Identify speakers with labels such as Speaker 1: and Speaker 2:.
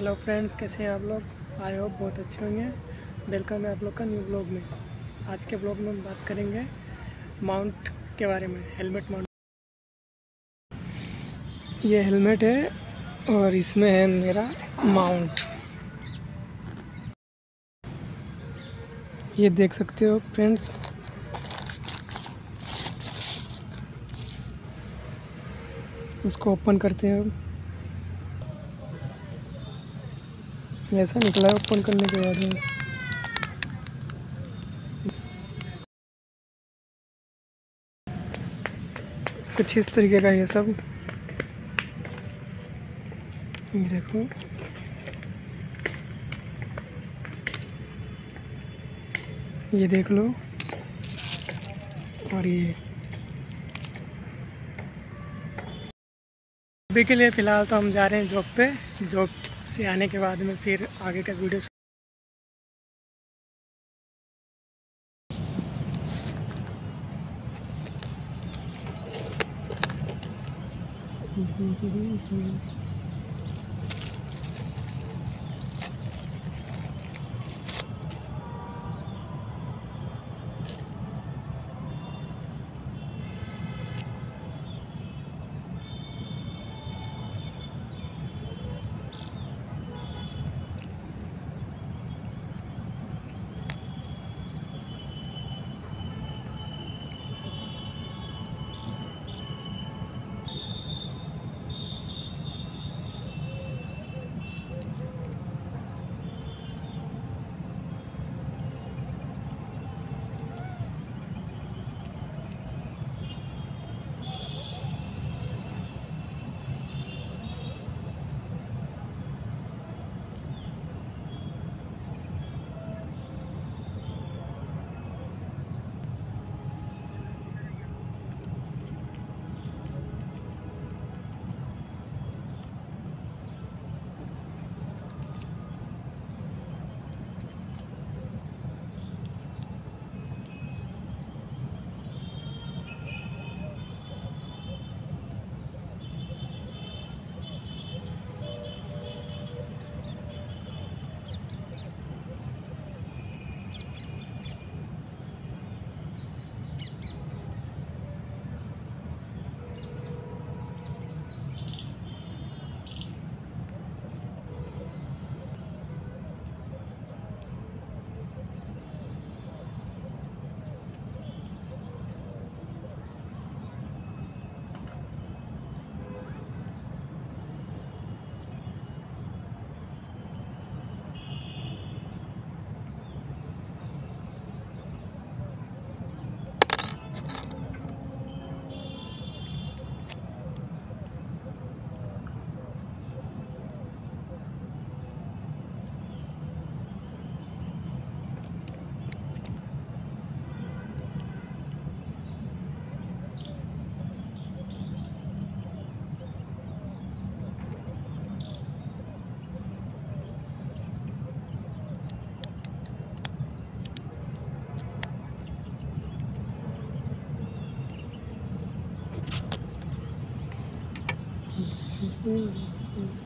Speaker 1: Hello friends कैसे हैं आप लोग? आई होप बहुत अच्छे होंगे। वेलकम है आप लोग का न्यू ब्लॉग में। आज के ब्लॉग में हम बात करेंगे माउंट के बारे में हेलमेट माउंट ये हेलमेट है और इसमें है मेरा माउंट ये देख सकते हो फ्रेंड्स उसको ओपन करते हैं ऐसा निकला है ओपन करने के बाद में। कुछ इस तरीके का ये सब। ये देखो। ये देख लो। और ये। अभी के लिए फ़िलहाल तो हम जा रहे हैं जॉब पे। जॉब से आने के बाद में फिर आगे का वीडियो Mm-hmm. 嗯嗯